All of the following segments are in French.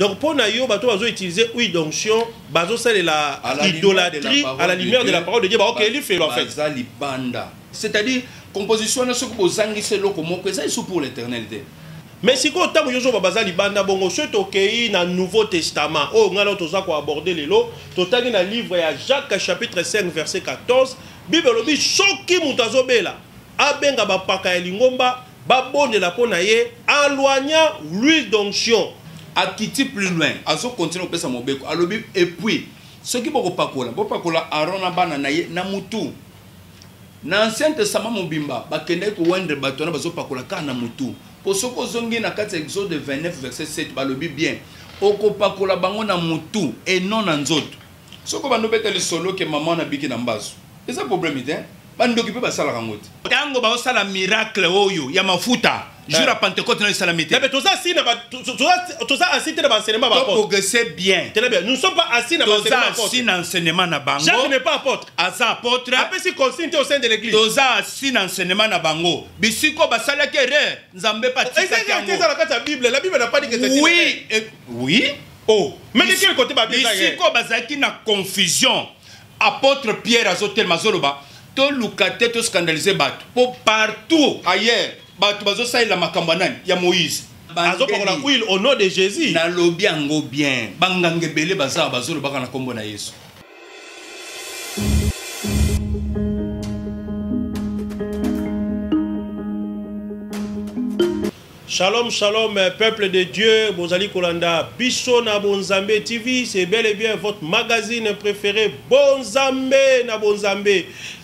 donc mpo na yo bato bazoutilize huile d'onction bazosalela À la lumière de idolâtrie la parole à la de lumière de la parole de dieu baoke ba- elifelo en fait. baza libanda. C'est-à-dire composition wana soki bozangisi eloko moko eza lisusu pour l'éternel te mais sikoyo ntango yozoba baza libanda bongo soki tokei na nouveau testament oyo ngai leo toza koaborde lelo totangi na livre ya jacques chapitre 5 verset 14 bible elobi soki moto azobela abenga bapaka ya lingomba babondela mpo na ye aloigna l'huile d'onction akiti plus loin azokontinue kopesa mobeko alobi epuis soki bokopakola bopakola aron na bana na ye na mutu. Na ancien testament mobimba bakendaki kowendre bato wana bazopakola kaka na mutu. Mpo soki ozongi na kati ya exode 29 verset 7 balobi bien. Okopakola bango na mutu eno na nzoto. Soki bando beta lisolo ke mama wana biki na mbazo. Eza problème te bandoki mpe basalaka yango te ntango baosala miracle oyo ya mafuta jour ya pentecote nayo esalami te toza assis na assis te na baenseignement topogese bien. Très bien. Nous ne sommes pas assis na toza bapôtre na enseignement na bango. Jacques n'est pas apôtre aza apôtre apesi consigne te au sein de l'église. Toza asi na enseignement na bango. Bisiko basalaki erreur. Nzambe mpe atikaki ezaki te eza yango na kati ya bible. La bible n'a pas dit que oui. eh, oui. Oh. Mais de quel côté babible bisiko bazalaki na confusion. Apôtre pierre azotelema azoloba toluka te toscandalize bato. Mpo partout ailleurs bato bazosalela makambo ya nani? Ya moïse. Azopakola huile au nom de jésus. Nalobi yango bien. Banganga ebele baza bazolobaka na nkombo na yesu Shalom, shalom, euh, peuple de Dieu, Bozali Kolanda, Biso na Bonzambe TV, c'est bel et bien votre magazine préféré, Bonzambe na Bonzambe.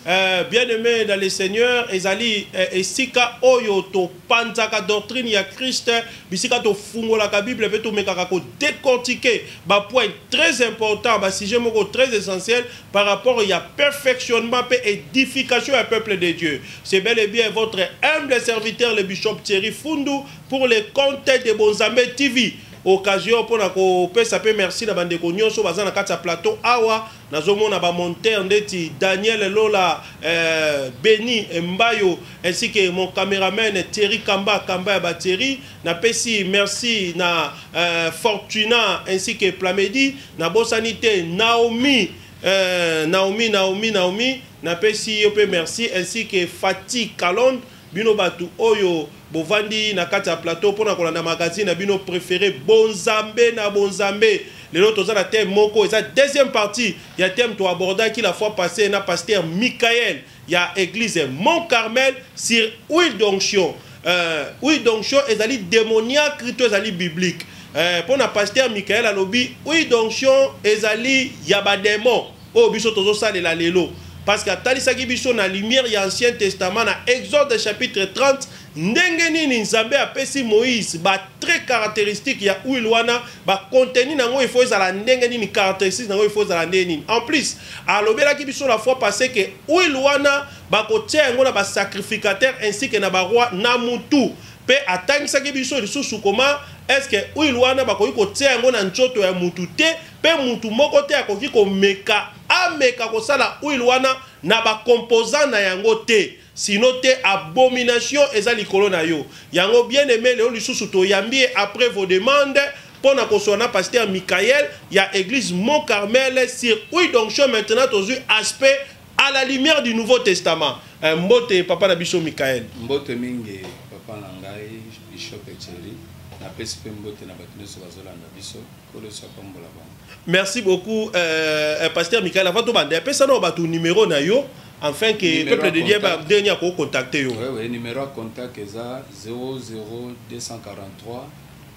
Euh, bien-aimé dans le Seigneur, Ezali, euh, Esika Oyo, to Panzaka doctrine ya Christ, Bisika to Fungola ka Bible, pe to mekaka ko décortiquer, ba point très important, ba sujet moko très essentiel par rapport à perfectionnement et édification du peuple de Dieu. C'est bel et bien votre humble serviteur, le bishop Thierry Fundu, pour les comptes de Bonzambe TV. occasion mpona kopesa mpe merci na bandeko nyonso baza na kati ya plateau. Awa nazomona bamontere ndeti daniel lola euh, beni mbayo ainsi que mon caméraman thierry kamba kamba ya bathierry napesi merci na euh, fortuna ainsi que plamedi. Nabosani te naomi euh, naomi naomi naomi. Napesi yo mpe merci ainsi que fati kalonde bino bato oyo bovandi na kati ya plateau mpona kolanda magazine na bino préféré bonzambe na bonzambe. Lelo toza na thème moko eza deuxième partie ya thème toabordaki la fois passé na paster michael ya église mont carmel sur huile d'onction. Euh, huile d'onction ezali démoniaque to ezali biblique. Euh, paster michael alobi huile d'onction ezali ya badémon oyo biso tozosalela lelo. Parce que atalisaki biso na lumière ya ancien testament na exode chapitre 30 ndenge nini nzambe apesi moïse batrait caractéristique ya huile wana bacontenu nango faut ezala ndenge nini caractéristique nango faut ezala ndenge nini. En plus alobelaki biso la fois passé ke huile wana bakotia yango na basacrificateur ainsi ke na baroi na mutu mpe atangisaki biso lisusu koma estce huile wana bakoki kotia yango na nzoto ya mutu te mpe mutu moko te akoki komeka ameka kosala huile wana na bacomposant na yango te sino te abomination eza likolo na yo. Yango bien aimé lelo lisusu toyambi ye après vos demandes mpo na kozwa na paster michael ya église mont carmel sur huile d'onction maintenant tozwi aspect à la lumière du nouveau testament. Euh, mbote papa na biso michael. Mbote mingi papa na ngai bishop etieri napesi mpe mbote na bato nyonso bazolanda biso koloso apambola bango. Merci beaucoup euh, euh, pasteur michael. Avant tobanda apesa na bato numéro na yo afin que Numéro peuple de dieu contact. badeni akocontacte yo. Wewe numéro ya contact eza 00243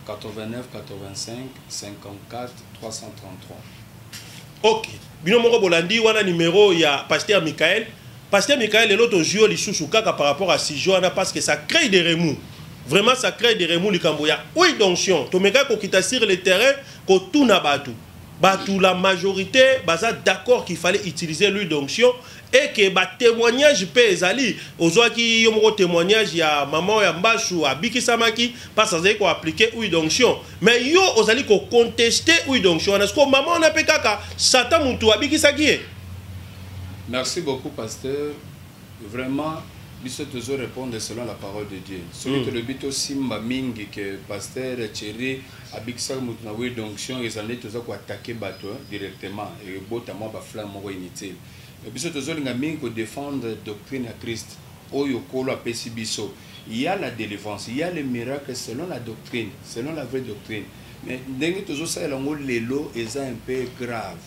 89 85 54 333 ok. Bino moko bolandi wana numéro ya paster michael. Paster michael lelo tozwi yo lisusu kaka par rapport à wana parce que ça crée des remous. Vraiment ça crée des remous oui donction tomekaki kokita sur le terrain kotuna bato bato la majorité baza d'accord qu'il fallait utiliser l'huile d'onction et que batémoignage mpe ezali. Ozwaki yo moko témoignage ya mama oyo ya mbashu abikisamaki mpasi azali koaplike huile d'onction. Mais yo ozali koconteste huile d'onction. Wana siko mama wana mpe kaka satan mutu abikisaki ye? Merci beaucoup pasteur. Vraiment biso répondre selon la parole de dieu. Soki tolobi tosimba mingi ke paster thierry abikisaka moto na wi donction eza nde toza koatake bato directement. Ebota mwa baflamme moko inutile biso tozolinga mingi kodéfendre doctrine ya christ oyo kolo apesi biso. Il y a la délivrance il y a le miracle selon la doctrine selon la vraie doctrine. Mais ndenge tozosalela yango lelo eza un peu grave.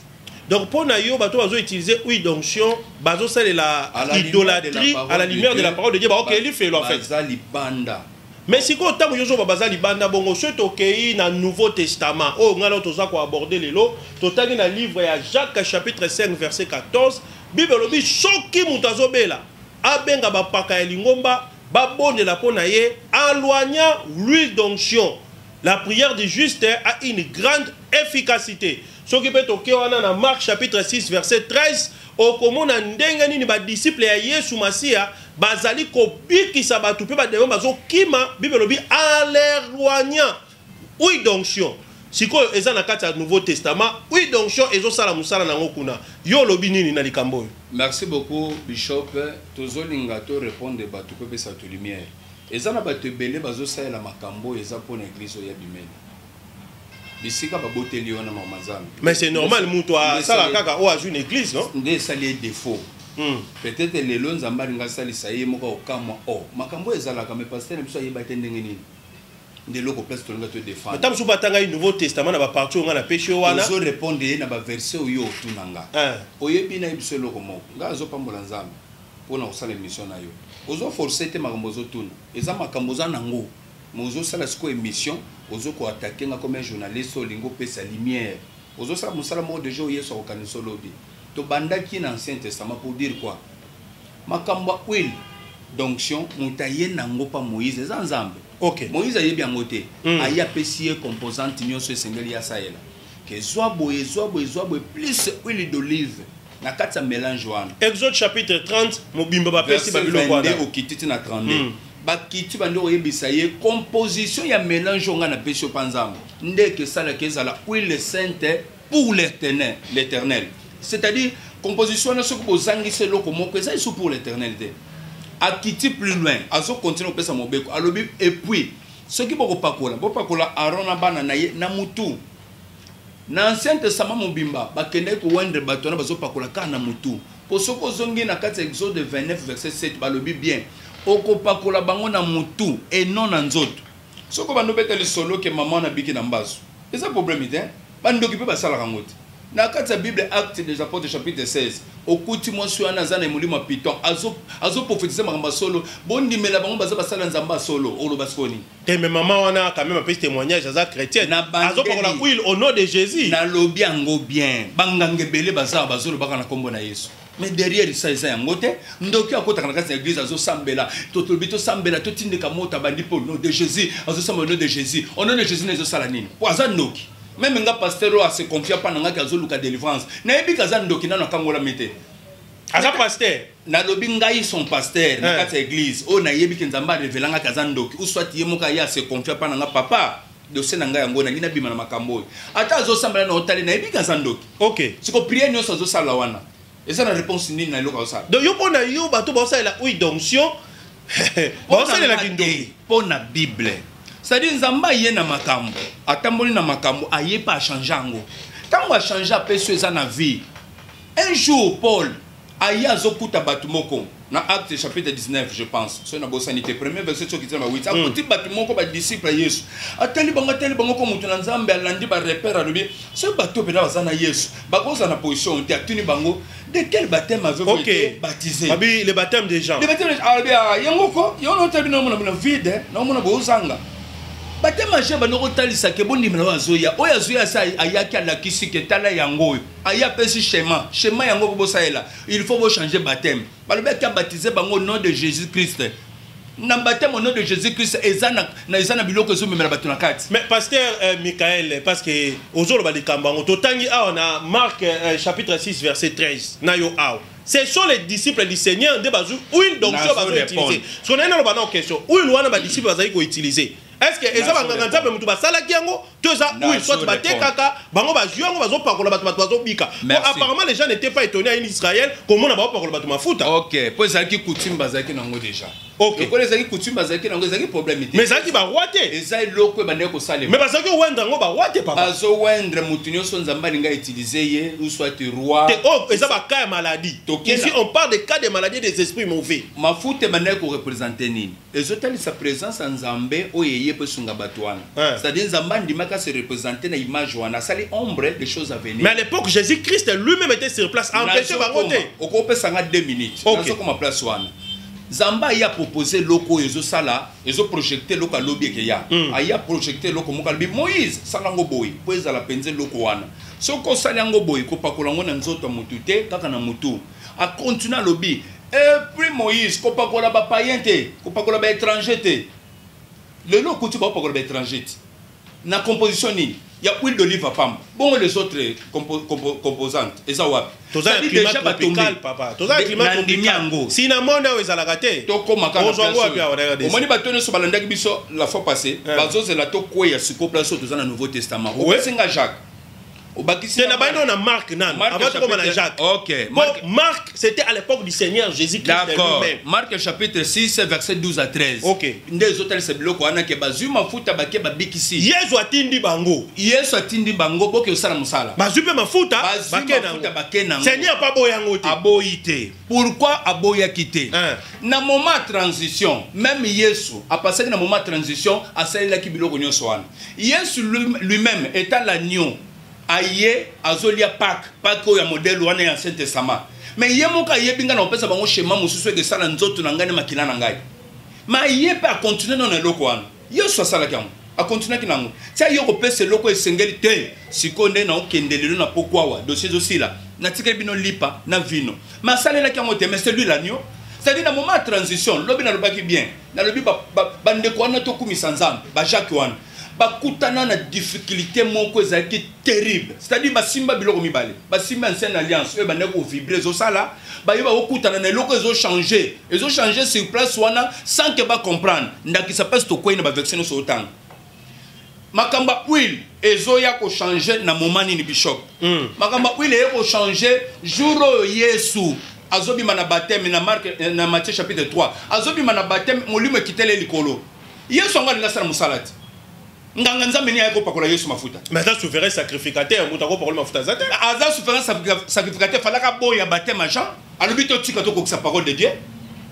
Donc mpo na yo bato bazoutilize oui donction bazosalela idolâtrie à la lumière de la parole de dieu bakokeli felo en fait. baza libanda. Mais sikoyo ntango yozoba baza libanda bongo soki tokei na nouveau testament oyo ngai nao toza koaborde lelo totangi na livre ya jacques chapitre 5 verset 14 bible elobi soki moto azobela abenga bapaka ya lingomba babondela mpo na ye aloigna l'huile d'onction. La prière du juste a une grande efficacité. Soki mpe toke wana na mark chapitre 6 verset 13 okomona ndenge nini badisiple ya yesu masiya bazali kobikisa bato mpe bademo bazokima. Bible elobi alerloignant oui donction. Sikoyo eza na kati ya nouveau testament oui donction ezosala mosala nango kuna yo olobi nini na likambo oyo? Merci beaucoup bishop. Tozolinga torépondre bato mpe opesa bato lumière. Eza na bato ebele bazosalela makambo oyo eza mpona eglize oyo ya bimene. Bisika baboteli wana mama nzambe mais c'est normal moto asala kaka oyo azwi na église non? Nde esali ye défaut. Hmm. peut-être lelo nzambe alingi asalisa ye moko okamwa o makambo oyo ezalaka mais paster na biso ayeba te ndenge nini nde eloko place tolinga to défendre. Ata mosusu batangai nouveau testament na baparti oyo ngai napesi yo wana. Ozorépondre ye na baverset oyo otuna nga Ah. oyebi na ye biso eloko moko. Ngai azopambola nzambe mpona kosala émission na yo. Ozoforce te makambo ozotuna eza makambo oza nango me ozosala sikoyo émission ozokoatake nga comme un journaliste olingi opesa lumière. Ozosala mosala moko deja oyo yesu akokanisa olobi. Tobandaki na ancien testament pour dire quoi? Makambo ya huile donction moto aye nango mpa moïse. Eza nzambe ok. Moïse ayebi yango te. Mm. aye apesi ye composante nyonso esengeli ya saela ke zwa boye ezwa boye ezwa boye plus huile d'olive. Na kati ya mélange wana. Exode chapitre 30 mobimba bapesi babiloko 22 wana okiti ti na 32 Mm. bakiti bandi koyebisa ye composition ya mélange oyo ngai napesi yo mpa nzambe. Ndeke esalaka ezala huile sainte pour l'éternel c'est-à-dire composition wana soki bozangisi eloko moko eza esu pour l'éternel te akiti plus loin azokontinue kopesa mobeko. Alobi epuis soki bokopakola bopakola aron na bana na ye na mutu. Na ancien testament mobimba bakendaki kowendre bato wana bazopakola kaka na mutu. Mpo soki ozongi na kati ya exode 29 verset 7 balobi bien. Okopakola bango na mutu eno na nzoto. Soki bando beta lisolo ke mama wana abiki na mbaso eza problème te bandoki mpe basalaka yango te na kati ya bible acte des apôtres chapitre 16 okuti mwasi wana aza na molimo ya piton azoprofetise makambo ya solo. Bondimela bango baza basala nzambe ya solo. Oloba sikoyo nini te me mama wana quand même apesi témoignage aza chrétienne azopakola huile au nom de jésus. Nalobi yango bien. Banganga ebele baza bazolobaka na nkombo na yesu. Mais derrière esa eza yango te ndoki akotaka na kati ya église azosambela tolobi tosambela totindika moto abandi mpo au nom de jésus. Azosambela au nom de jésus. Au nom de jésus na ezosala nini? Po aza ndoki meme nga paster oyo ase confia mpa na ngaki azoluka délivrance. Nayebi ka aza ndoki nano akangolami te. Aza paster nalobi ngai son paster na Eh. kati ya église. Oyo nayebi ke nzambe arevelangaki aza ndoki. Uswati ye moko aye ase confia mpa na nga papa dosie na ngai yango nangi nabima na makambo oyo. Ata azosambela na otali nayebi ke aza ndoki. Ok. Siko priere nyonso azosala wana. Eza na réponse nini na eloko azosala? Donc yo mpo na yo bato baosalela huile d'onction baosalelaki ndoki mpo na bible cestadire nzambe aye na makambo atamboli na makambo aye mpe achange yango. Ntango achange apesi yo eza na vie un jour paul aye azokuta bato moko na acte chapitre 19 je pense. Soki nabosani te premier verset soki tina ba 8 akuti bato moko badisciple ya yesu. Atali bango atali bango ko moto na nzambe alandi barepere alobi soki bato mpena baza na yesu bakozala na position te atuni bango de quel baptême avez-vous ok. été baptisé? Babi le baptême des gens. Le baptême alobi ah, yango ko yango naotali naomona bona vide naomona bozanga batema je bando kotalisa ke bondimela oyo azoya oyo azoya asa ayaki alakisi ke tala yango oyo. Aye apesi shema shema yango po bosalela. Il faut bochange bateme balobi aki abatize bango au nom de jésus christ na bateme au nom de jésus christ eza na na- eza na biloko ezomemela bato na kati. Mais pasteur euh, michael parce que ozoloba likambo yango totangi awa na marc euh, chapitre 6 verset 13 na yo awa. Ce sont les disciples du seigneur nde bazwi huile donction Nazo bazoutilize soki naye naloba nao question. Huile wana badisciple bazali koutilize est ce que eza banganga nzambe motu basalaki yango to eza Na huile soit zo batekaka bango bazwi yango bazopakola bato bato bazobika Bon, Merci. apparemment les gens n'étaient pas étonnés à une israël komona baopakola bato mafuta. Ok mpo ezalaki coutume bazalaki nango déjà. Ok. lokola ezalaki coutume bazalaki nango ezalaki problème te mais ezalaki baroi te eza eloko ebandaki kosalema mais bazalaki owendre yango baroi te papa. Bazowendre motu nyonso nzambe alingi autilize ye ou soit roi. Te oyo eza bacas ya maladie. Tokenda. ici on parle de cas de maladie des esprits mauvais. Mafuta ebandaki korepresente nini? Ezotalisa présence ya nzambe oyo eye mpo esunga bato wana. Ouais. c'est-à-dire nzambe andimaki ase represente na image wana asali ombre des choses à venir. Mais à l'époque jésus christ lui-même était sur place empêché bango te okopesanga 2 minutes. Ok. nazokoma place wana nzambe aye apropose eloko oyo ezosala ezoprojecte eloko alobi ekeya Mm. aye aprojecte eloko moko alobi moïse sala yango boye mpo ezala mpenza eloko wana soki osali yango boye kopakola yango na nzoto ya motu te kaka na motu akontinue alobi epui moïse kopakola bapayen te kopakola baétranger te lelo okuti baopakola baétranger te na composition nini? Ya huile d'olive apamba bongo les autres compo, compo, composantes eza wapi? Toza na climat tropical papa. Toza na climat nandimi yango. Tropical sinamone oyo ezalaka te. Na regardez omoni bato nyonso balandaki biso la fois Eh. bazozela tokweya sikoyo place oyo toza na nouveau testament. Opesinga jacques na Marc avant tokoma na chapitre- jacques? Ok, Marc- marc c'était à l'époque du seigneur jésus christ d'accord. lui-même. Marc chapitre 6 verset 12 à 13 Ok. nde ezotalisa biloko wana ke bazwi mafuta bake babikisi. Yesu atindi bango. Yesu atindi bango boke osala mosala. Bazwi mpe mafuta bake nango. bake nango. Seigneur pa boya yango te. Aboyi te. Pourquoi aboyaki te? Hein. na moment transition même yesu apasaki na moment transition asalelaki biloko nyonso wana. Yesu lui- lui-même étant l'agneau aye azolia pake pake oyo ya modele wana ya ancien testament mais ye moko ayebi ngai na kopesa bango shema mosusu eke esala nzoto na ngai ne makila na ngai. Ma ye mpe akontinue nano na eloko wana. Yesu asalaki yango akontinuaki nango. Tia ye kopesa eloko esengeli te sikoyo nde naokende lelo na poko awa dosie ezosila natikeli bino lipa na vino. Ma asalelaki yango te mais c'est lui l'agneau. C'est-à-dire na moment ya transition lobi nalobaki bien nalobi ba- ba- bandeko wana tokumisa nzambe bajacke wana bakutana na difficulté moko ezalaki terrible. C'est-à-dire basimba biloko mibale. Basimba ancienne alliance oyo bandeki kovibre ezosala baye bakokutana na eloko ezochange ezochange sur place wana sans ke bacomprendre ndakisa mpasi tokwei na baversion nyonso otanga makambo ya huile ezoya kochange na moment nini bishop? Mm. makambo ya huile eye kochange jour oyo yesu azobima na bateme na mark eh, na matthieu chapitre 3 azobima na bateme molimo ekitele likolo. Yesu yango alingi asala mosala te nganga nzambe nini aye kopakola yesu mafuta. Mais aza souverain sacrificateur moto akopakola mafuta aza te. Aza souffrance sacrificateur falaka boya bateme jean. Alobi totika tokokisa parole de dieu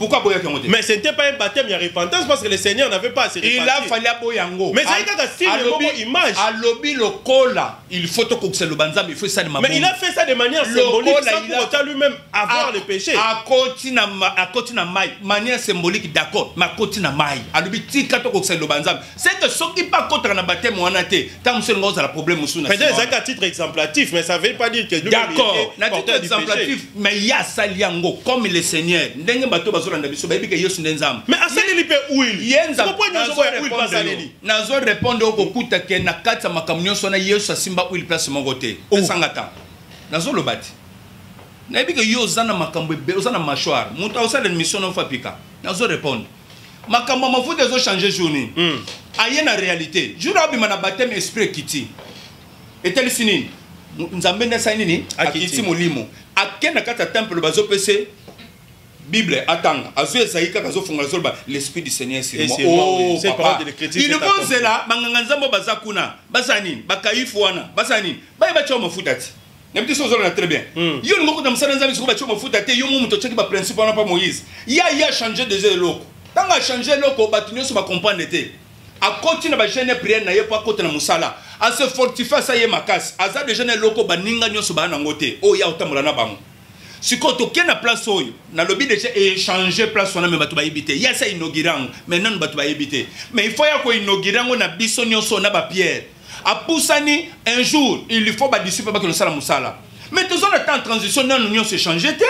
pourquoi mais ce n'était pas un baptême il y a repentance parce que le seigneur n'avait pas à se il a fallu aboya yango Mais ezali kaka signe moko image. alobi lokola. Il faut tokokisa loba nzambe il faut esalema mais il a fait ça de manière symbolique sans il a- pour autant lui-même avoir A- le péché. akoti na ma- akoti na mai manière symbolique d'accord mais akoti na mai alobi tika tokokisa liloba nzambe c'est que soki mpe akotaka na bateme wana te ntango mosu elinga ozala problème mosusu na peut-être ezalaki à titre exemplatif mais ça veut pas dire que il d'accord. na titre exemplatif mais ye asali yango comme le seigneur. Ndenge bato bazolanda biso bayebi ke yesu nde nzambe. Mais asaleli mpe asaleli nazo répondre oyo kokuta ke na kati ya makambo nyonso wana yesu asimba huile place moko te. Esanga ta. Nazoloba te. Nayebi ke yo oza na makambo ebe oza na mâchoire. Moto aosalela mission nofa pika nazo répondre. Makambo ya mafuta ezochange jour nini Mm. aye na réalité. Jour abima na bateme esprit ekiti. Etelisi nini? Nzambe nde asali nini? Akiti. akiti molimo. Ake na kati ya temple bazopese bible azoloba l'esprit du seigneur sur moi. sur Oh, papa. de il c'est faut accompli. nzela banganga nzambe oyo baza kuna basala nini? Bakaifu wana basala nini? Baye batya mafuta te nayebi te so ozolana très bien. Mm. yo lingo kuta mosala nzambe siko batya mafuta te yo mo moto otyaki baprincipe wana mpa moïse. Ya ye achange deja eloko. Ntango achange eloko bato nyonso bakomprendre te. Akoti na bagene priere na ye mpo akota na mosala. Ase fortifie asa ye makasi. Aza deja na eloko baninga nyonso baa nango te. Oyo ya na bango sikoyo tokei na place oyo nalobi deja échange place wana me bato bayebi te. Ye asa inaugure yango me nanu bato bayebi te. Mais il faut ya koinaugure yango na biso nyonso na apusani un jour il faut badisiple bakende osala mosala. Mais toza na temps transition nanu nyonso échange te.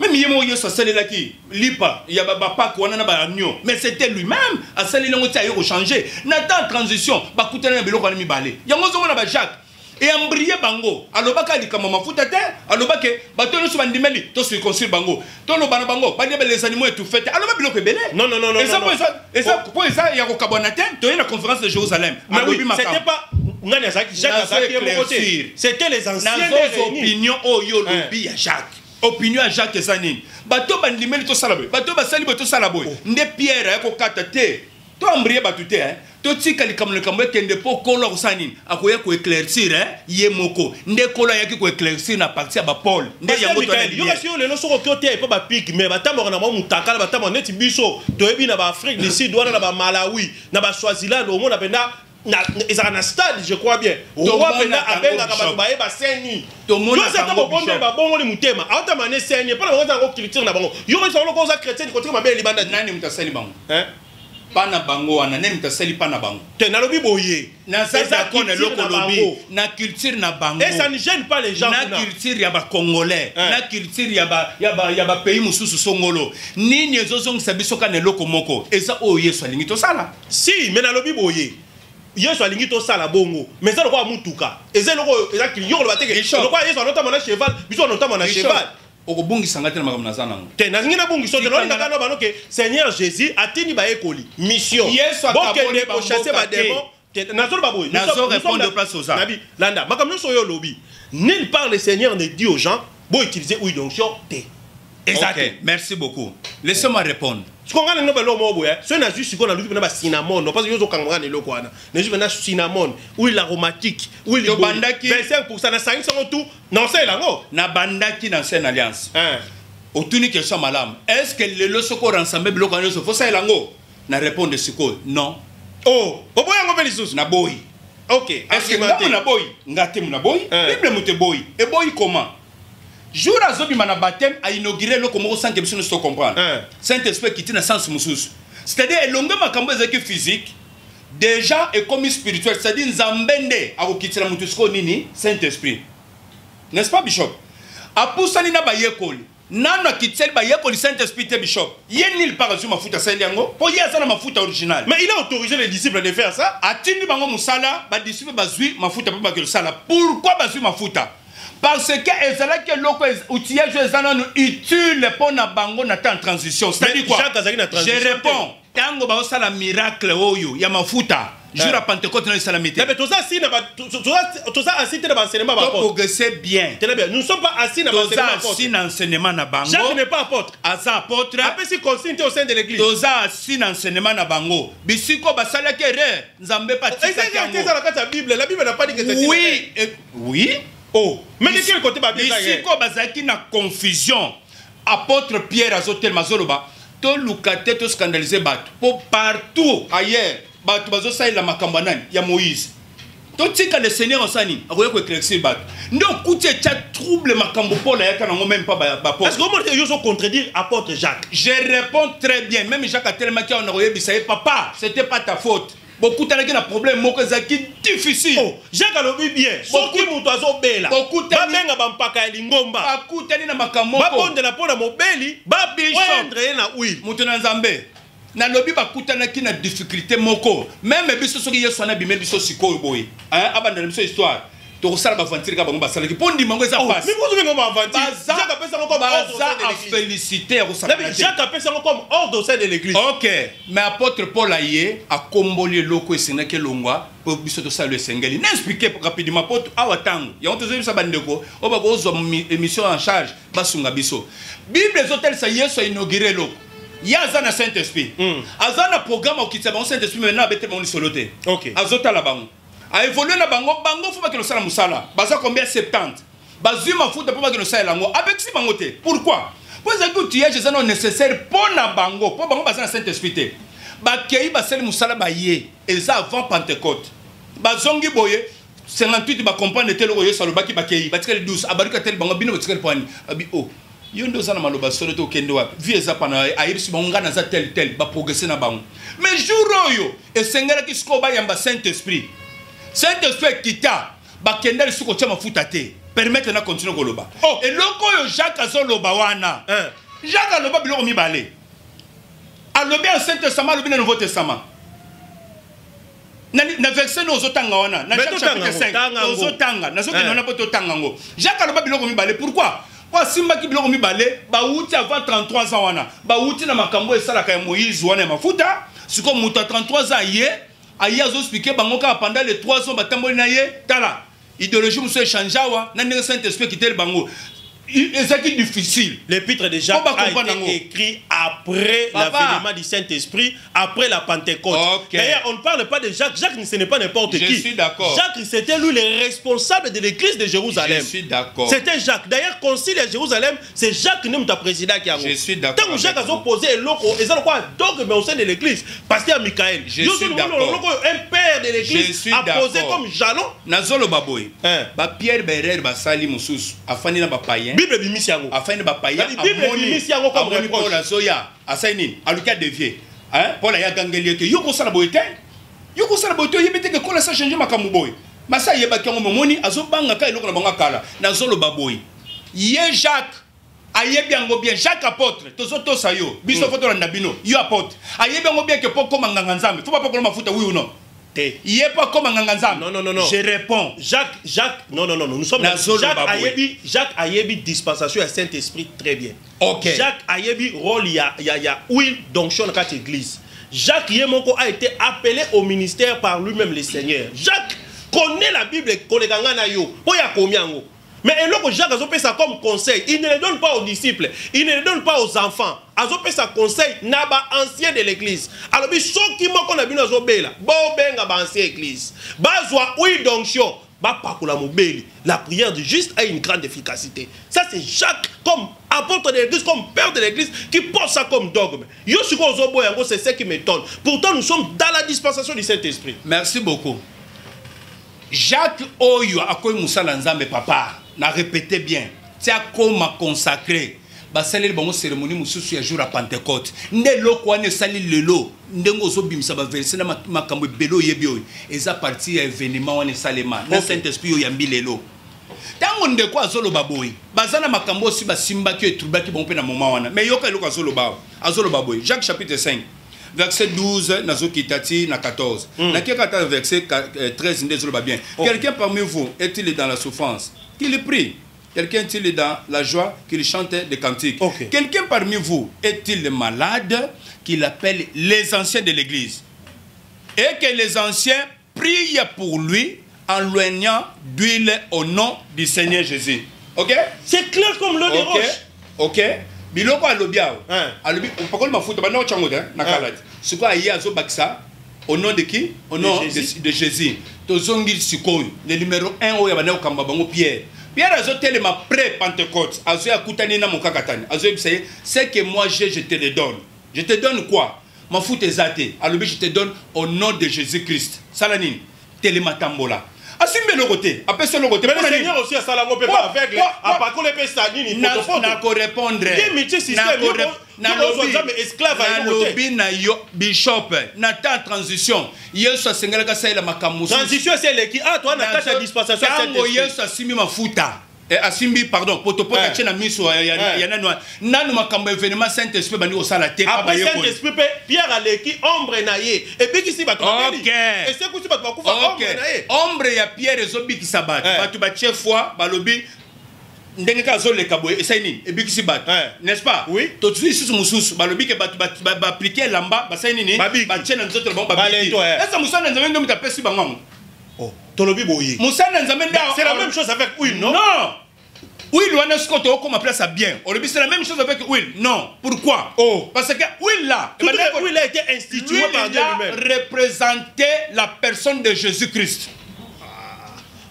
Même ye moko yesu asalelaki lipa ya ba- bapake wana na baagneau mais c'était lui-même asaleli yango ti aye kochange na temps transition ozomona bajacques eyambrie bango. Alobaka likambo mafuta te alobaki bato nyonso bandimeli tosirconcile bango. Toloba na bango balia les animaux étouffé te aloba biloko ebele. Non, non, non, non, eza mpo eza- ya kokabwana te toye na conférence de jérusalem. Alobi c'était makambo. pas ngani azalaki jacques azalaki moko te c'était les anciens opinion oyo olobi ya jacques. Opinion ya jacques eza nini bato bandimeli tosala boye. Bato basali boye tosala boye. Nde pierre ayakokata te to ambrie bato te eh. totika likambo na likambo ekende mpo kolo akosala nini akoya koéclaircir eh, ye moko. Nde kolo ayaki koéclaircir na parti ya bapaul nde Pasteur yango Michael, yo kasi yo lelo soko oki oteya epo bapigme batamboka na mwa mutakala batamboka neti biso. Toyebi na baafrike du sud wana na bamalawi na baswaziland omona mpenza na- ezalaka na stade je crois bien. Roi mpenza abengaka bato bayeba seni Tomona yo sata yango bobondeli babongoli motema aotama ne seni mpona bango eza yango culture na bango. Yo koyisa oloko oza chrétien kotika mabe libanda. Te nani moto asali bango? Hein? Mpa na bango wana nani moto asali mpa na bango? Te nalobi boye. Naza Eza d'accord na eloko bango. na culture na bango. Et ça ne gêne pas les gens na culture ya bacongolais Hein. na culture ya ba- ya ba- ya bapays mosusu songolo. Nini ezozongisa biso ka na eloko moko? Eza oyo yesu alingi tosala. Si me nalobi boye. Yesu alingi tosala bongo. Me eza lokola mutuka. Eza eloko eza kili yo koloba Bishop. lokola yesu anotama na cheval biso anotama na cheval okobongisanga te na makambo naza nango. Te nazingi na bungiso te nolingaka na- seigneur jésus atindi bayekoli mission. Bokende kochasse bademon nazoloba boye. Landa makambo nyonso oyo olobi. Nulle part le seigneur ne dit aux gens boutiliser huile d'onction te. Eza Ok, te merci beaucoup. Laissez-moi répondre sikonga lelo belo mo boya soki nazwi sikoyo naluki mpena bacinamon parce que yo ozokangaka na eloko wana nazwi mpena cinamon huile aromatique huile Tobandaki- 25 na sangisango tu naosalela yango nabandaki na ancienne alliance. Hein. otuni question malamu est ce que lelo soki orensemble biloko wana nyonso fosalela yango na répondre sikoyo non. Oh oboya yango mpe lisusu naboyi ok est ce que argumenté. ngambo naboyi nga te naboyi Hein. bible moto eboyi eboyi comment? Jour azobima na bateme ainaugure eloko moko sanke biso nyonso tocomprendre saint esprit ekiti na sens mosusu c'est-à-dire elonge makambo ezalaki physique. Déjà ekomi spirituel c'est-à-dire nzambe nde akokitela moto sikoyo nini saint esprit. N'est-ce pas bishop? Apusani na bayekoli nano akiteli bayekoli saint esprit te bishop? Ye nil part azwi mafuta asali yango mpo ye aza na mafuta original mais il a autorisé les disciples de faire ça? Atindi bango mosala badisiple bazwi mafuta mpo bakeli osala pourquoi bazwi mafuta parce que ezalaki eloko outillage eza nano utile mpo na bango na temps transition. C'est-à-dire quoi? Je réponds. ntango baosala miracle oyo ya mafuta. Jour ya pentecôte nayo esalami te mais toza assis na ba- to- to- toza- toza assis te na baenseignement baapôtre toprogresse bien. Très bien. Nous ne sommes pas assis na toza baenseignement assis apôtre na enseignement na bango. Jacques n'est pas apôtre aza apôtre apesi consigne te au sein de l'église. Toza assis na enseignement na bango. Bisiko basalaki erreur nzambe yango na kati ya bible. La bible n'a pas dit que c'est oui eh, oui oh mais de quel côté babie bisiko bazalaki na confusion. Apôtre pierre azotelema azoloba toluka te toscandalize bato. Mpo partout ailleurs bato bazosalela makambo nani? Ya moïse. Totika le seigneur osala nini akoya koéclaircir bato. Nde okuti etya trouble makambo paul ayaka nango meme mpa parce bapôtre que omona yo ozocontredire apôtre jacques? Je réponds très bien. Même jacques atelemaki awa na koyebisa ye papa c'était pas ta faute bokutanaki na problème moko ezalaki difficile. Oh jacques alobi bien soki moto azobela babenga bampaka ya lingomba. Bakutani na makambo moko babondela mpo na mobeli bapoindre ye na huile. Moto na nzambe nalobi bakutanaki na difficulté moko. Meme biso soki yesu wana abimeli biso sikoyo boye. Hein, abandela biso histoire tokosala bavantire ka bango basalaki. Mpo ndima ngo eza pasi. mi kozobenga baavantire jacques apesi yango comme de l'église. afélicité ya kosala Nabi, jacques apesi yango comme ordre au sein de l'église. Ok mais apôtre paul aye akomboli eloko esengaki elongwa mpo biso tosala esengeli. Naexplike rapidement apôtre awa ntango yango tozoyebisa bandeko oyo bakozwa émission en charge basunga biso. Bible ezotalisa yesu ainaugure eloko ye aza na saint esprit Mm. aza na programme akokitisa bango saint esprit maintenant abete bango lisolo te. Azotala bango aévolue na bango bango fo bakende kosala mosala baza combien? 70 bazwi mafuta mpo bakende kosalela yango. Abekisi bango te. Pourquoi? Mpo ezalaki outillage eza no nécessaire. Mpo na bango mpo bango baza na saint esprit te bakei basali mosala baye eza avant pentecôte. Bazongi boye 58 bacomprendre te eloko yesu alobaki bakei. Batikali 12 abaluki ateli bango bino botikali mpo ani abi o yo nde oza na maloba solo te okende wapi. Vi eza pana ayebisi bango ngai naza tel tel. Baprogresse na bango. Mais jour oyo esengelaki sikoyo bayamba saint esprit saint esprit ekita bakende lisusu kotia mafuta te. Permettre na continue koloba. Oh. eloko oyo jacques azoloba wana. Hein. jacques aloba biloko mibale. Alobi ancien testament alobi na nouveau testament. Na, na verset no ozotanga wana. Na Jacques chapitre yango, 5 tanga yango. ozotanga nazokende Eh. wana mpo totanga yango jacques aloba biloko mibale. Pourquoi? Po asimbaki biloko mibale bauti avant 33 ans wana. Bauti na makambo esalaka ya moïse wana ya mafuta sikoyo moto ya 33 ans ye aye azoexplike bango kaka pendant les 3 ans batamboli na ye. Tala idéologie mosusu echange awa na ndenge saint esprit ekiteli bango ezalaki difficile L'épître de Jacques a été écrit après l'avènement du Saint-Esprit, après la Pentecôte. Okay. D'ailleurs, on ne parle pas de Jacques. Jacques, ce n'est pas n'importe qui. Je suis d'accord. Jacques, c'était lui le responsable de l'église de Jérusalem. Je suis d'accord. C'était Jacques. D'ailleurs, concile à Jérusalem, c'est Jacques nous ta président qui a Je suis d'accord. Tant que Jacques a posé loko, et ça quoi donc mais au sein de l'église, pasteur Michael. Je suis d'accord. Un père de l'église a posé comme jalon. Nazolo baboy. Hein. Ba Pierre Berer ba sali mususu afani na ba païen. Bible bimisi yango. afin de bapaya Bible ebimisi yango amoni paul azoya asali nini aluki adevie paul aya gangeli eke yo kosala boye te yo kosala boye te oyebi teke kola sa change makambo boye. Masi ayebaki yango momoni azobangaka eloko na bango akala nazoloba boye. Ye jacques ayebi yango bien. Jacques apôtre tozotosa yo. Biso fo tolanda bino yo apôtre ayebi yango bien ke mpo koma nganga nzambe. Fo bapakola mafuta wi ou non Ye mpo akoma nganga nzambe Non, non, non, non. je réponds Jacques, Jacques, non, non, non, non, nous sommes Nazolo Jacques. Ayebi, Jacques Ayebi, dispensation à Saint-Esprit, très bien. Ok. Jacques Ayebi, rôle, il y a, il y a, il y a oui, d'onction dans cette église. Jacques Yemoko a été appelé au ministère par lui-même le Seigneur. Jacques connaît la Bible, connaît Gangana yo. Il y a combien? Mais là, Jacques a fait ça comme conseil. Il ne le donne pas aux disciples. Il ne le donne pas aux enfants. azo pesa conseil na ba ancien de l'église. Alobi soki moko na bino azobela bobenga ba ancien église. Bazwa oui donction. La prière du juste a une grande efficacité. Ça c'est Jacques comme apôtre de l'église comme père de l'église qui pose ça comme dogme. Yo siko c'est ce qui m'étonne. Pourtant nous sommes dans la dispensation du Saint-Esprit. Merci beaucoup. Jacques oyo akomi mosala nzambe papa na répété bien. Ti akoma consacré? Basaleli bango cérémonie mosusu ya jour ya pentecôte. Nde eloko wana esali lelo ndenge ozobimisa baverse na mak- makambo ebele oyebi oyo. Eza parti ya événement wana esalema na saint esprit oyo yambi lelo ntango ndeko azoloba boye baza na makambo osi basimbaki oyo etrubaki bango mpe na moma wana. Mais yoka eloko azoloba awa azoloba boye jacques chapitre 5 verset 12 nazokita ti na 14 nakiaka ata verset ka- euh, 13 nde ezoloba bien. Ok. quelqu'un parmi vous est-il dans la souffrance? Qu'il prie quelqu'un est-il dans la joie qu'il chante des cantiques. Ok. quelqu'un parmi vous est-il malade qu'il appelle les anciens de l'église et que les anciens prient pour lui en loignant d'huile au nom du Seigneur Jésus. Ok? C'est clair comme l'eau des Ok. roches Ok. Biloko alobi awa. Alobi pakoli mafuta banda ocyango te na kala te sikoyo aye azobakisa au nom de qui? Au nom de jésus tozongi sikoyo. Le numéro 1 oyo abanda kokamba bango pierre. Pierre azotelema pré pentecôte. Azoya akutani na mokakatani azoyebisa ye ce que moi j'ai je te le donne. Je te donne quoi? Mafuta eza te. Alobi je te donne au nom de jésus christ sala nini? Telema tambola asimbi eloko te apesi eloko te nalobi na yo bishop. Na ta transition. Yesu asengelaki asalela makambo. Mosusu. transition esi eleki ah yesu asimbi mafuta asimbi pardon potopoto Eh. atie na miso ya- Eh. ya nani wana nanu makambo événement saint esprit bandi kosala te après bayekoli saint-esprit mpe pierre aleki ombre na ye. Ebikisi bato esekusi bato bakufa ombre na ye. Ombre ya pierre ezobikisa bato Eh. bato batie foi balobi ndenge kaka azoleka boye esali nini ebikisi bato Eh. n'est-ce pas? Oui. totuli lisusu mosusu balobi ke bato bat- ba- baaplike elamba basali nini Babiki. batie na nzoto na bango eh. esa mosala na nzambe nde moto apesi bango yango Oh, tolobi boye. Mosala na nzambe nde c'est la même chose avec huile non? Non huile wana sikoyo tokokoma place ya bien olobi c'est la même chose avec huile non pourquoi? Oh. parce que huile là tout huile a été institué L'huile par Dieu lui-même représentait la personne de Jésus-Christ.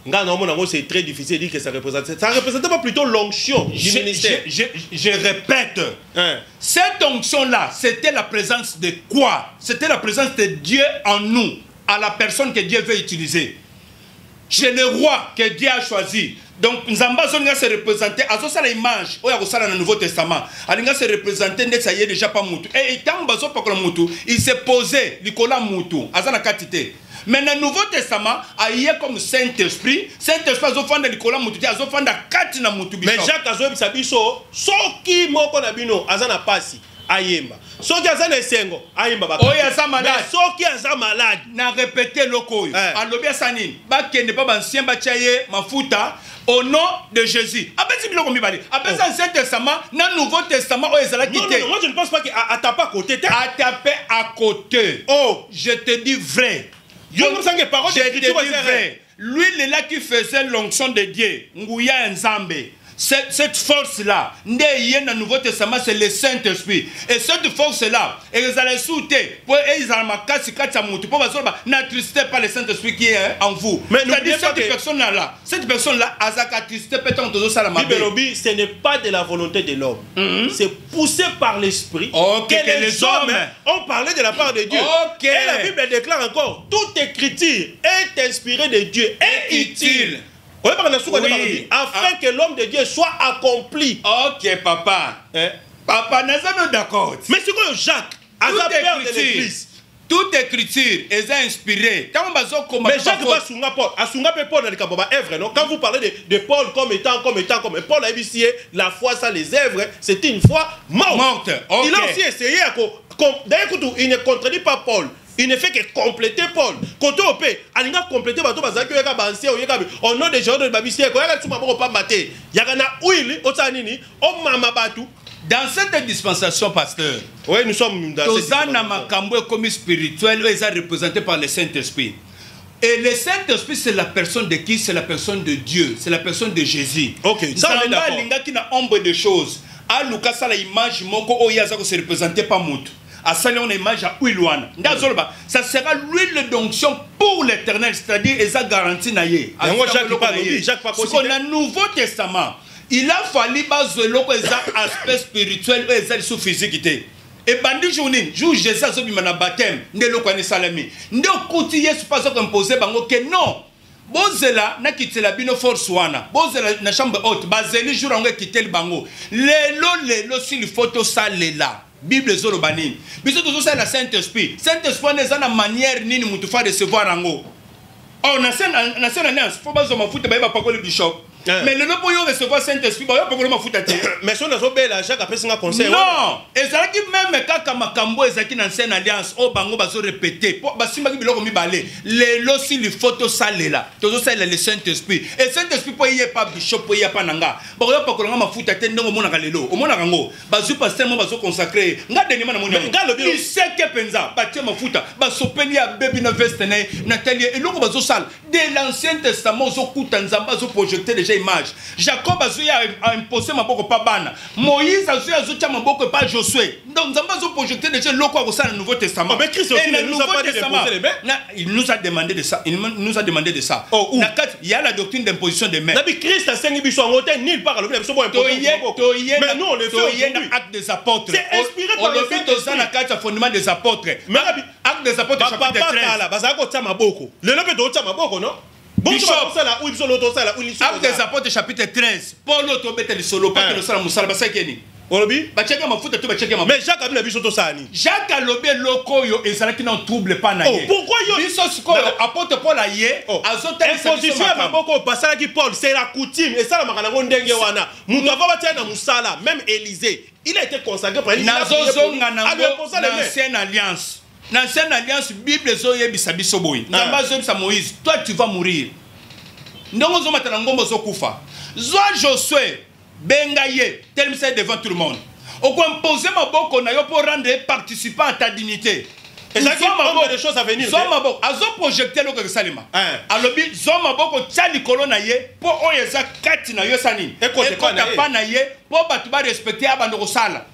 yango c'est très difficile de dire que ça représente ça représente pas plutôt l'onction du Je, ministère je- je- je répète, Hein. cette onction-là, c'était la présence de quoi? C'était la présence de Dieu en nous, à la personne que Dieu veut utiliser. Chez le roi que Dieu a choisi. donc nzambe azolinga se représente azosala image oyo akosala na nouveau testament. Alinga se représente ndeti aye déjà mpa mutu. Eh, e ntango bazopakola mutu il se pose likolo ya mutu. Aza na kati te. Mais na nouveau testament aye comme saint esprit saint esprit azofanda likolo ya mutu te azofanda kati na mutu mais jacques azoyebisa biso soki moko na bino aza na pasi ayemba soki aza na esengo ayemba. Oyo aza malade. Soki aza malade na répété loko oyo Eh. alobi asa nini? Bakende mpa bansien batya ye mafuta au nom de jésus apesi biloko mibale apesi Oh. ancien testament na nouveau testament oyo ezalaki non, non, te non, moi je ne pense pas qu'il a tapé à côté te atape à côté oh je te dis vrai Yo, nous te d'écriture, dis c'est vrai. Lui, là qui faisait l'onction de Dieu. Ngouya Nzambe. Cette, cette force-là, na Nouveau Testament, c'est le Saint-Esprit. Et cette force-là, makasi kati ya mutu, pour bazoloba, n'attristez pas le Saint-Esprit qui est hein, en vous. Mais n'oubliez pas cette personne-là, cette personne-là, azaka attristé peut-être dans sala mabe. Bible Lobby, ce n'est pas de la volonté de l'homme. C'est poussé par l'esprit Ok, que, que les, les hommes hommes- ont parlé de la part de Dieu. Ok. Et la Bible déclare encore toute écriture est inspirée de Dieu, est Est utile. Oui, Afin que l'homme de Dieu soit accompli. Ok, papa. Hein? Papa, nous sommes d'accord. Mais c'est quoi Jacques? Aza père de l'église. toute écriture est inspirée. Quand on Mais Jacques va sunga Paul. Asunga pe Paul na likambo ba œuvre non? Quand vous parlez de, de Paul comme étant comme étant comme Paul a dit la foi ça les œuvres, c'était une foi morte. Il a aussi essayé à d'ailleurs il ne contredit pas Paul. Il ne fait que compléter Paul. Côté OP, alinga compléter bato bazaki yeka bansia oyeka au nom de Jéhovah de babisia ko yaka tsuma boko pamba te. Yaka na huile otanini o mama batu. Dans cette dispensation, pasteur, Oui, nous sommes dans Tozana. Makambo comme spirituel, ils sont représentés par le Saint-Esprit. Et le Saint-Esprit, c'est la personne de qui? C'est la personne de Dieu, c'est la personne de Jésus. Ok, ça, on est d'accord. alingaki na ombre de choses. aluka sala image moko oyo aza se représenter pas mutu asali on image ya huile wana nde azoloba ça sera l'huile d'onction pour l'éternel c'est-à-dire eza garantie na ye Yango Jacques eloko pa na ye. alobi, Jacques pa Sikoyo kosi te. na nouveau testament. Il a fallu bazwa eloko eza aspect spirituel oyo eza lisusu physique te ebandi jour nini jour jésus azobima na bateme nde eloko wana esalami nde okuti yesu mpe azokoimpose bango ke non. Bozela nakitela bino force wana. Bozela na chambre haute. Bazeli jour yango ekiteli bango. Lelo lelo sili fo tosalela bible ezoloba nini? Biso tozosalela saint esprit saint esprit wana eza na manière nini motu fa recevoir yango? Or na se na se na alliance fo bazwa mafuta bayeba pakoli bishop. Mais lelo mpo yo recevoir saint esprit bayo pakoli mafuta te Mais si on a zobela Jacques apesi nga conseil. non. ezalaki meme kaka makambo ezalaki na ancienne alliance oyo bango bazorepete mpo basimbaki biloko mibale lelo sili fo tosalela tozosalela le saint esprit e saint esprit mpo eye pa bishop po eya pa na nga bakoya pakolanga mafuta te ndenge omonaka lelo. Omonaka yango bazwi paster mo bazoconsacre ye nga denima na moni Mais nga lobi- iseke mpenza batie mafuta basopeli ya bebi na veste na ye natali ye eloko bazosala de l'ancien testament ozokuta nzambe azoprojecte déjà image jacob azwi aimpose maboko pa bana moïse azwi azotia maboko epa josue donc nzambe azoprojecte déjà eloko akosala na nouveau testament Oh, il nous a demandé de ça il nous a demandé de ça Oh, où? na kati il y a la doctrine d'imposition des mains Nabi Christ asengi biso en hôtel nulle part alobi na biso acte des apôtres C'est inspiré par le olobi toza na kati ya fondement des apôtres acte des apôtres chapitre papa 13 kala bazalaki kotia maboko lelo mpe tokotia maboko no Bishop. acte des apôtres chapitre 13 paulo tobeta lisolo Hein. pake losala mosala basalaki eni olobi? Batiaki mafuta to batiaki mafuta. Mais jacques abi na biso tosala nini jacques alobi eloko oyo ezalaki na trouble pa na Oh, ye. pourquoi yo- biso sikoyo Na- apôtre paul aye Oh. ya maboko oyo basalaki paul c'est la coutume esalamaka nango ndenge wana. Moto ava batia na mosala même élysée il a été consacré par nazozonga nango na na ancienne alliance na ancienne alliance bible ezoyebisa biso boye. Nzambe Ah. azoyebisa moïse toi tu vas mourir. Ndenge ozomata na ngomba ozokufa. Zwa josue benga ye telemisa ye devant tout le monde. Okoimpose maboko na yo mpo rendre participant à ta dignité Ezalaki nombre de choses à venir, te? maboko. Azoprojecte eloko esalema Hein. alobi zwa maboko tia likolo na ye mpo oyo eza kati na yo esa nini. Ekota pa na ye mpo bato barespecte ya bando kosala.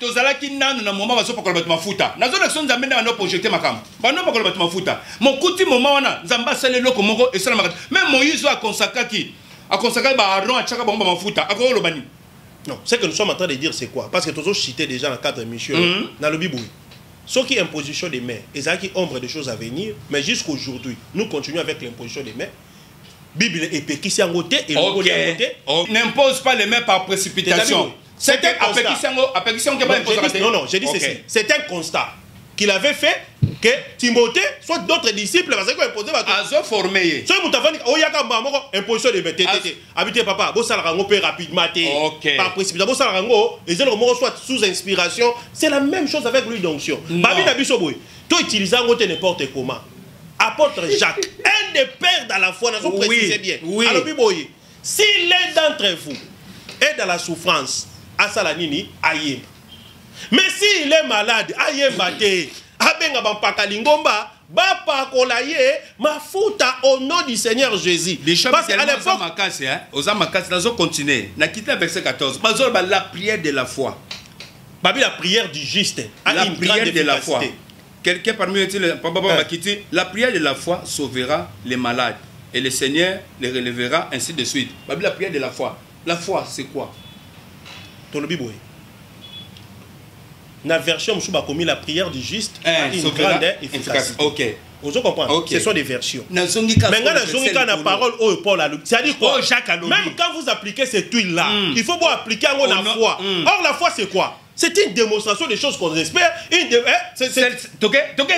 Tozalaki nanu na moma bazopakola bato mafuta. Nazolakisa nzambe nde bando projecte makambo. Bando bakola bato mafuta. Mokuti moma wana nzambe asali eloko moko esalamaka. Te me moïse oyo akonsakaki akonsakaki baaron atiaka bango bamafuta akokoloba nini? Non, ce que nous sommes en train de dire, c'est quoi? Parce que tous cité déjà dans le cadre de mission, Mhm. dans le Bible. Ce qui est imposition des mains, et ça qui ombre des choses à venir, mais jusqu'aujourd'hui, nous continuons avec l'imposition des mains. Bible et côté et n'impose pas les mains par précipitation c'est un constat. Non, non, j'ai dit ceci. C'est un constat qu'il avait fait que Timothée, soit d'autres disciples, parce qu'ils imposé azoforme ye soki moto avandi oyaka mbaa moko imposition de As- te habite papa bosalaka yango mpe rapidement Ok. par précipitation bosalaka yango eza eloko moko soit sous inspiration. C'est la même chose avec l'huile d'onction babi na biso boye to utilise yango te n'importe comment apôtre jacques un des pères dans la foi nazo Oui, préciser bien. oui. alobi boye si l'un d'entre vous est dans la souffrance asala nini ayemba mais s'il est malade ayemba te abenga bampaka lingomba bapakola ye mafuta au nom du seigneur jésus. Parce qu'à l'époque hein? oza makasi nazocontinue nakiti na verset 14 bazoloba la prière de la foi. Babi la prière du juste a la une prière de la foi. quelqu'un parmi eux Hein. bakiti la prière de la foi sauvera les malades et le seigneur les relèvera ainsi de suite. Babi la prière de la foi. La foi c'est quoi? Tolobi na version mosusu bakomi la prière du juste a Hein, une grande efficacité. ok. Ozo comprendre Ok. ce sont des versions. Nazongi kaka mais nga na parole oyo paul alobi. C'est-à-dire quoi? Oh, même quand vous appliquez cette huile là Mm. il faut vous appliquer na Oh, foi. Mm. or la foi c'est quoi? C'est une démonstration des choses qu'on espère une de, hein, c'est,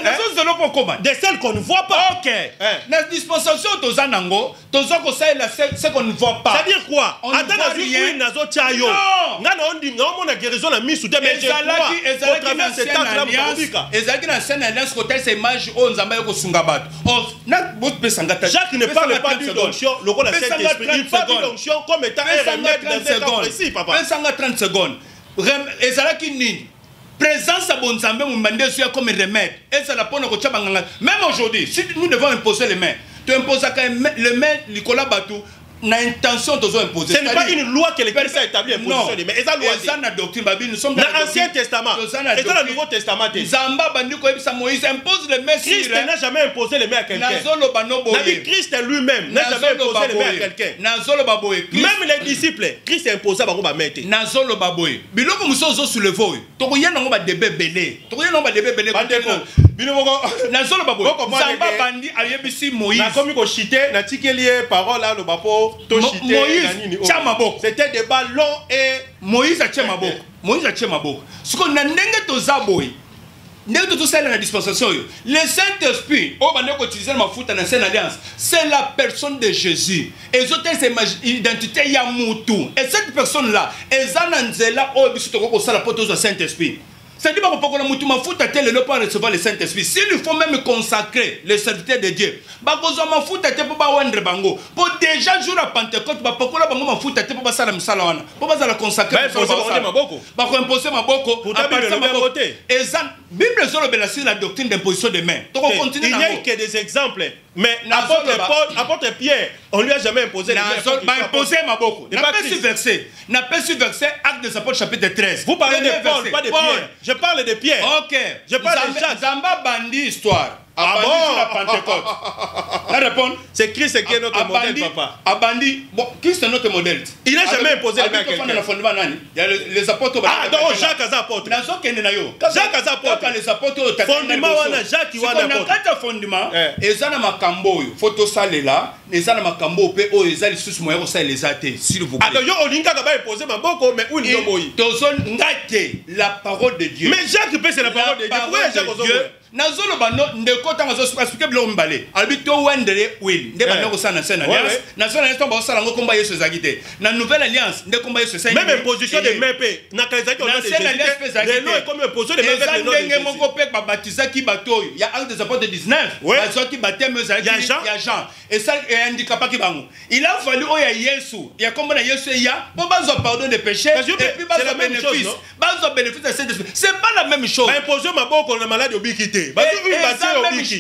nazozela mpo okoma des celles qu'on ne voit pas ok Hein? na dispensation toza nango toza kosalela ce qu'on ne voit pas c'est-à-dire quoi? On ne voit rien. huile nazotia yo Non. naondimi naomona guérison te mais je crois ezalaki au travers cet acte là alliance ezalaki na ancienne alliance kotalisa image oyo nzambe aye kosunga bato Oh, na bopesanga ta- Jacques ne parle pas 30 d'une secondes. onction, le rôle de Saint-Esprit. 30 Il parle d'une secondes. onction comme étant un remède 30 dans secondes. précis, papa. pesanga 30 secondes ezalaki nini? Présence ya bonzambe momba nde ezoya comme remède. Ezala mpona kotia banganga. Même aujourd'hui si nous devons imposer les mains toimposaka le main likolo ya bato na intention tozo imposer Ce n'est pas une loi que l'Église a établie mais eza loi eza te. na doctrine babi nous sommes dans Dans la l'Ancien. Testament, na et dans le. Nouveau Testament, te. moïse impose les mains sur Christ n'a jamais imposé les mains à quelqu'un. Christ lui-même n'a jamais imposé les mains à quelqu'un. Même les disciples, Christ imposé à Baruba Mete. nazoloba boye biloko mosusu ozosouleve oyo tokoya nango tokoya Bandeko, bino moko nazoloba boye nzambe abandi ayebisi moïse nakomi koshite natikeli ye parole aloba mpo Moïse, c'était débat long et moïse atie maboko moïse atie maboko sikoyo na ndenge toza boye ndenge tozosalela na dispensation oyo le saint esprit oyo bandeko koutilize na mafuta na ancienne alliance c'est la personne de jésus. Ezotelisa imagi- identité ya mutu. Et cette personne là eza na nzela oyo biso tokoki kosala mpo tozwa saint esprit c'est-à-dire te lelo mpo recevoir le saint esprit s'il faut même consacrer le serviteur de dieu bango. Mpo déjà jour ya pentecote bapakola bango mafuta te mpo basala misala wana mpo bazala consacre Ba-impose bango te maboko. bakoimpose maboko Pourtant, à partir Bible elobi ya bible ezolobela sur la doctrine d'imposition de main tokokontinue il n'y a que des exemples mais apôtre. Paul apôtre Pierre on lui a jamais imposé les mains baimpose apôtre. maboko Et pas Christ. verset napesi verset acte des apôtres chapitre 13 vous parlez de Paul pas de. Pierre je parle de Pierre ok Je parle de Jacques. nzambe abandi histoire Ah abandi bon? la pentecôte. C'est Christ qui est notre modèle papa. abandi bon christ est notre modèle. Il n'a jamais imposé les mains à quelqu'un. Il y a les les apôtres ah ba- donc Jacques aza apôtre Jacques aza apôtre. les apôtres Fondement wana, Jacques wana apôtre. makambo makambo s'il vous ah maboko mais où la parole de dieu. Mais Jacques peut c'est la parole de Dieu. pourquoi Jacques nazoloba no ndeko ntango azoexplike biloko mibale. Alobi towendele wil nde banda Eh. kosala na ancienne Ouais, alliance. na ancienne alliance ntango baosala yango komba yesu ezalaki te. Na nouvelle alliance nde komba yesu nini? imposition de Eh. mains pe. Nakalezaki au na ancienne alliance mpe ezalaki eza ndenge moko mpe babatizaki bato oyo. Ya acte des apôtres 19 Ouais. bazwaki bateme ezalaki Ya? Jean. ehandikapaki bango. Il a fallu oyo ya yesu ya kombo na yesu eya mpo bazwa pardon de péché Parce que et puis c'est la bazwa bénéfice. bazwa bénéfice ya saint esprit c'est pas la même chose. Baimposer maboko na maladi obiki te bazwi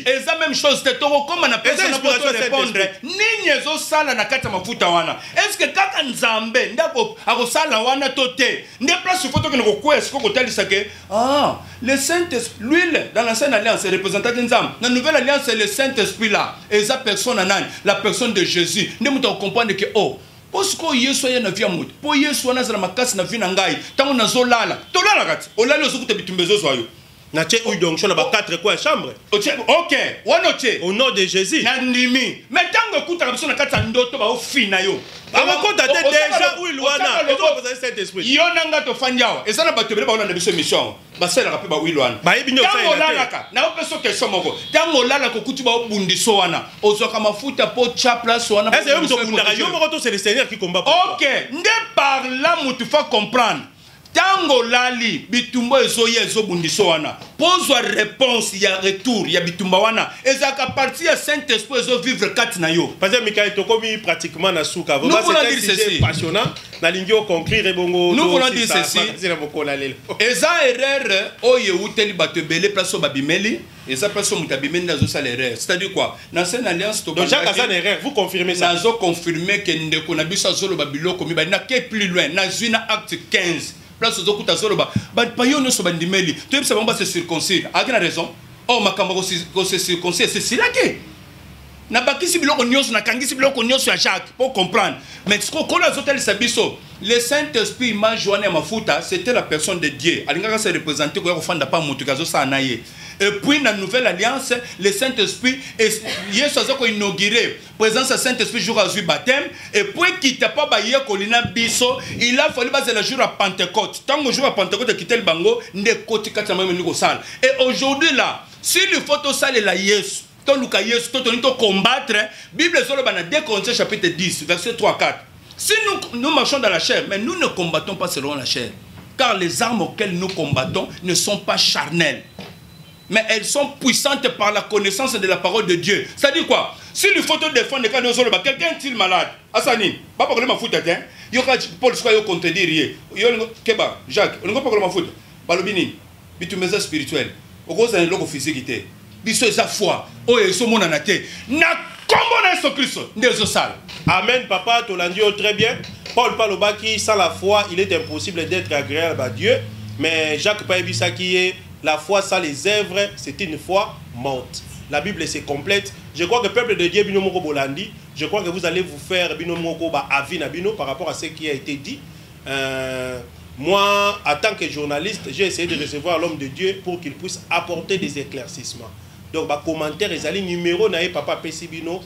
Eh, une eza même chose te tokokóma na personne po ya torépondre nini ezosala na kati ya mafuta wana? Estce kaka nzambe nde ako- akosala wana to te? Nde place fo tokende kokwea siko kotalisa ke? Ah, le saint esprit l'huile dans l'ancienne alliance représentaki nzambe. Na nouvelle alliance c'est le saint esprit là. Eza personne na nani la personne de jésus. Nde moto akokomprendre ke oh mpo sikoyo yesu aya na vi ya moto mpo yesu wana azala makasi na vi na ngai ntango nazolala. Tolalaka ti olali ozokuta bitumba ezozwa yo natie huile d'onction na ba quatre coins chambre? Ok wana otie au nom de Jésus. Na ndimi. Me ntango ekutaka biso na kati ya ndoto baofina yo. Bakota te déjà osaka wana ezorepresente saint esprit. Yo na nga tofandi awa. Eza na bato ebele baolanda biso émission. Basalelaka mpe bawile wana Bayebi ntango olalaka naopesa question moko. Ntango olalaka okuti baobundiso wana. Ozwaka mafuta mpo tya place wana. Que yo moto obundaka yo moko to c'est le seigneur qui combat ok nde par là motu fa comprendre ntango olali bitumba ezoya ezobundisa wana. Mpo ozwa réponse ya retour ya bitumba wana. Ezalaka parti ya saint esprit ezovivre kati na yo. Que mikael tokomi pratiquement na suka ceci. passionnant. Nalingi oconclure ebongo Nous voulons dire ceci. eza erreur oyo ewuteli bato ebele place oyo babimeli eza place oyo moto abimeli nde azosala erreur. C'est-à-dire quoi? Na ancienne alliance nazoconfirme ke ndeko na biso azoloba biloko mibale. Nake plus loin nazwi na acte 15 place ozokuta azoloba. Bapayo nyonso bandimeli toyebisa bango base circoncire. Ayaki na raison? O makambo ya kosi- kose circoncire sesilaki nabakisi biloko nyonso nakangisi biloko nyonso ya jacques po comprendre. Mais sikokolo azotalisa biso le saint esprit image wana ya mafuta c'était la personne de dieu. Alingaka se représente koya kofanda pa moto azosala na ye et puis na nouvelle alliance le saint esprit es- yesu aza koinaugure présence ya saint esprit jour azwi baptême. Et puis ekita mpo bayekoli na biso. Il a fallu bazela jour ya pentecôte. Ntango jour ya pentecôte bango ekoti kati na mayemeli kosala et aujourd'hui là s'il faut tosalela yesu toluka yesu to toni tocombattre bible ezoloba na 2 corinthiens chapitre 10 verset 3 à 4 si nous marchons dans la chair mais nous ne combattons pas selon la chair. Car les armes auxquelles nous combattons ne sont pas charnelles mais elles sont puissantes par la connaissance de la parole de Dieu. Ça dit quoi? Si le défendre quand nous sommes quelqu'un est-il malade? Asani, pas pour le mafuta hein? Yo Paul soit yo contredire. Yo keba Jacques, on ne pas le mafuta. Balobini, bitumeza spirituel. Okoza ni loko physique té. Biso eza foi. Oyo eso mona na te. Na kombo na Yesu Christ. Ndezo sala. Amen, papa, Tolandi, oh, très bien. Paul Palobaki, sans la foi, il est impossible d'être agréable à Dieu. Mais Jacques Paébissa qui est la foi sans les œuvres, c'est une foi morte. La Bible c'est complète. Je crois que le peuple de Dieu, je crois que vous allez vous faire Bino Moko ba avis na Bino par rapport à ce qui a été dit. Euh, moi, en tant que journaliste, j'ai essayé de recevoir l'homme de Dieu pour qu'il puisse apporter des éclaircissements. Donc, bah, commentaire, numéro, papa Pessibino,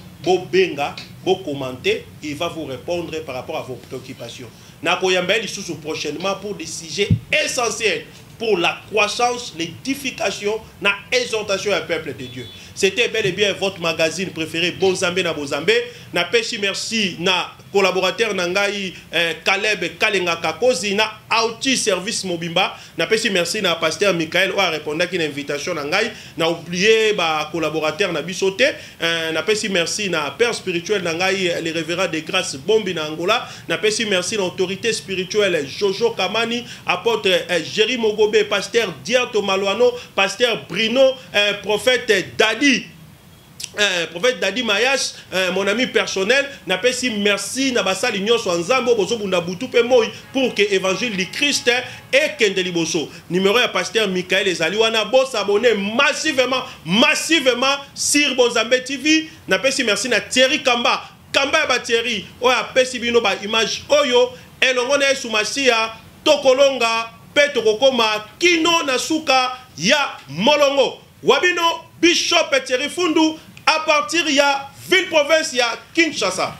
benga, bo commenter, il va vous répondre par rapport à vos préoccupations. Nakoyamba sous prochainement pour des sujets essentiels pour la croissance, l'édification, la exhortation un peuple de Dieu. C'était bel et bien votre magazine préféré, Bonzambe na Bozambe. Na merci na collaborateur nangai eh, Caleb Kalenga Kakozi na Auti Service Mobimba. Na peshi merci na pasteur Michael a répondu à une invitation nangai. Na oublié ba collaborateur na bisote. Eh, na merci na père spirituel nangai les révérends de grâce Bombi na Angola. Na peshi merci na autorité spirituelle Jojo Kamani, apôtre eh, Jerry Mogobe, pasteur Diato Maluano, pasteur Brino, eh, prophète Dadi euh, prophète Dadi Mayash, euh, mon ami personnel, n'a pas si merci na nzambo bozo bunda butu pe moi pour que évangile du Christ et kendeli boso. Numéro ya pasteur Michael Ezali wana bo s'abonner massivement massivement sur Bonzambe TV. N'a pas si merci na Thierry Kamba. Kamba ba Thierry oyo apesi bino ba image oyo elongo na Yesu Masia tokolonga pe tokokoma kino na suka ya molongo. Wabino Bishop Thierry Fundu à partir ya ville province ya Kinshasa